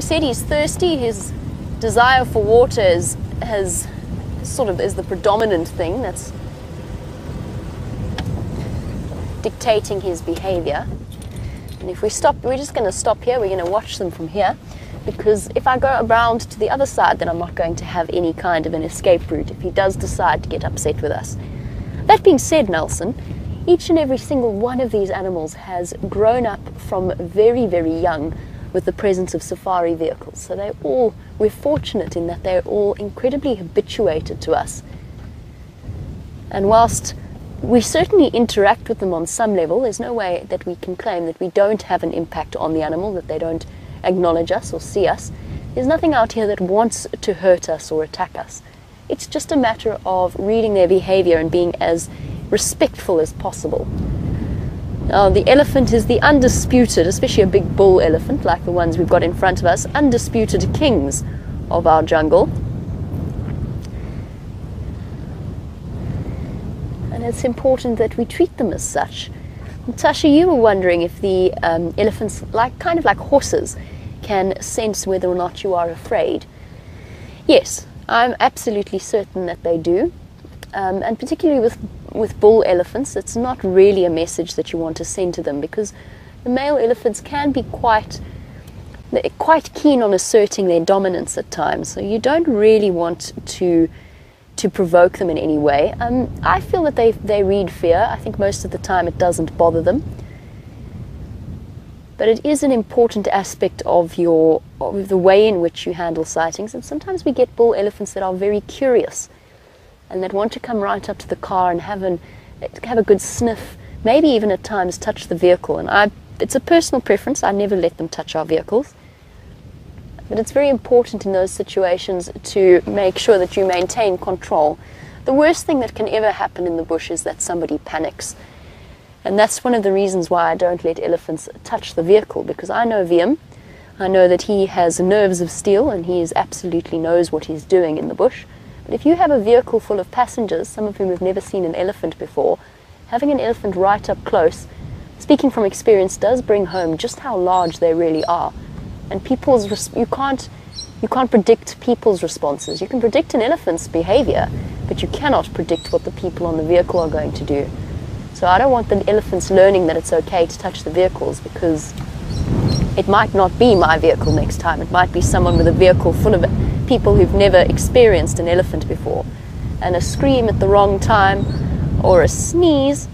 said he's thirsty. His desire for water is, has sort of is the predominant thing that's dictating his behavior. And if we stop, we're just going to stop here. We're going to watch them from here because if I go around to the other side, then I'm not going to have any kind of an escape route if he does decide to get upset with us. That being said, Nelson, each and every single one of these animals has grown up from very, very young with the presence of safari vehicles. So they're all, we're fortunate in that they're all incredibly habituated to us. And whilst we certainly interact with them on some level, there's no way that we can claim that we don't have an impact on the animal, that they don't acknowledge us or see us. There's nothing out here that wants to hurt us or attack us. It's just a matter of reading their behavior and being as respectful as possible. Now, the elephant is the undisputed, especially a big bull elephant like the ones we've got in front of us, undisputed kings of our jungle. And it's important that we treat them as such. And Tasha, you were wondering if the um, elephants, like kind of like horses, can sense whether or not you are afraid. Yes, I'm absolutely certain that they do. Um, and particularly with, with bull elephants, it's not really a message that you want to send to them because the male elephants can be quite quite keen on asserting their dominance at times. So you don't really want to to provoke them in any way. Um, I feel that they they read fear. I think most of the time it doesn't bother them. But it is an important aspect of your of the way in which you handle sightings. And sometimes we get bull elephants that are very curious and they'd want to come right up to the car and have an have a good sniff, maybe even at times touch the vehicle. And I, it's a personal preference. I never let them touch our vehicles. But it's very important in those situations to make sure that you maintain control. The worst thing that can ever happen in the bush is that somebody panics. And that's one of the reasons why I don't let elephants touch the vehicle because I know Wiem. I know that he has nerves of steel and he absolutely knows what he's doing in the bush. But if you have a vehicle full of passengers, some of whom have never seen an elephant before, having an elephant right up close, speaking from experience, does bring home just how large they really are. And people's you can't you can't predict people's responses. You can predict an elephant's behavior, but you cannot predict what the people on the vehicle are going to do. So I don't want the elephants learning that it's okay to touch the vehicles because it might not be my vehicle next time. It might be someone with a vehicle full of people who've never experienced an elephant before. And a scream at the wrong time or a sneeze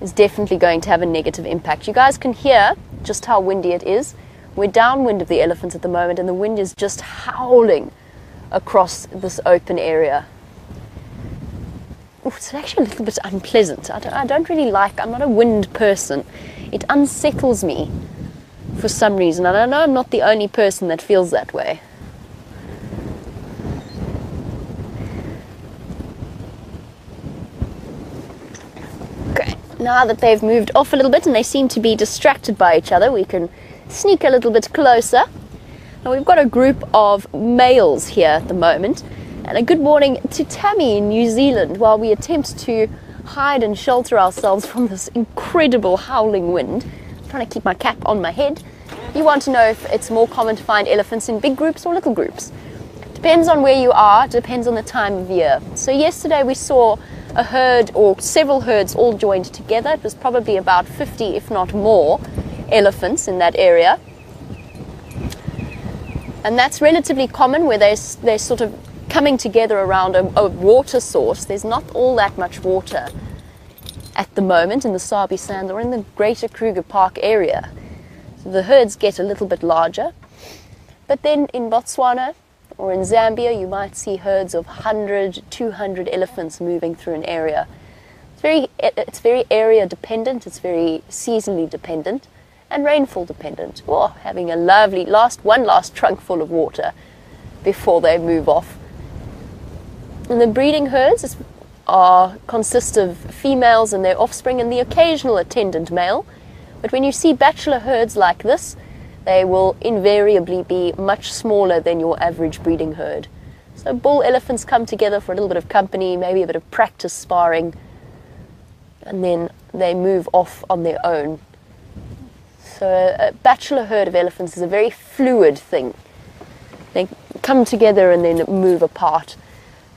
is definitely going to have a negative impact. You guys can hear just how windy it is. We're downwind of the elephants at the moment, and the wind is just howling across this open area. Ooh, it's actually a little bit unpleasant. I don't, I don't really like, I'm not a wind person. It unsettles me for some reason, and I know I'm not the only person that feels that way. Now that they've moved off a little bit and they seem to be distracted by each other, we can sneak a little bit closer. Now we've got a group of males here at the moment, and a good morning to Tammy in New Zealand while we attempt to hide and shelter ourselves from this incredible howling wind. I'm trying to keep my cap on my head. You want to know if it's more common to find elephants in big groups or little groups. Depends on where you are, depends on the time of year. So yesterday we saw a herd or several herds all joined together. It was probably about 50, if not more, elephants in that area. And that's relatively common where they're, they're sort of coming together around a, a water source. There's not all that much water at the moment in the Sabi Sands or in the greater Kruger Park area. So the herds get a little bit larger. But then in Botswana, or in Zambia, you might see herds of 100, 200 elephants moving through an area. It's very, it's very area dependent, it's very seasonally dependent, and rainfall dependent. Or having a lovely last, one last trunk full of water before they move off. And the breeding herds are, consist of females and their offspring and the occasional attendant male. But when you see bachelor herds like this, they will invariably be much smaller than your average breeding herd. So bull elephants come together for a little bit of company, maybe a bit of practice sparring, and then they move off on their own. So a, bachelor herd of elephants is a very fluid thing. They come together and then move apart.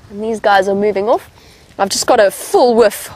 And these guys are moving off. I've just got a full whiff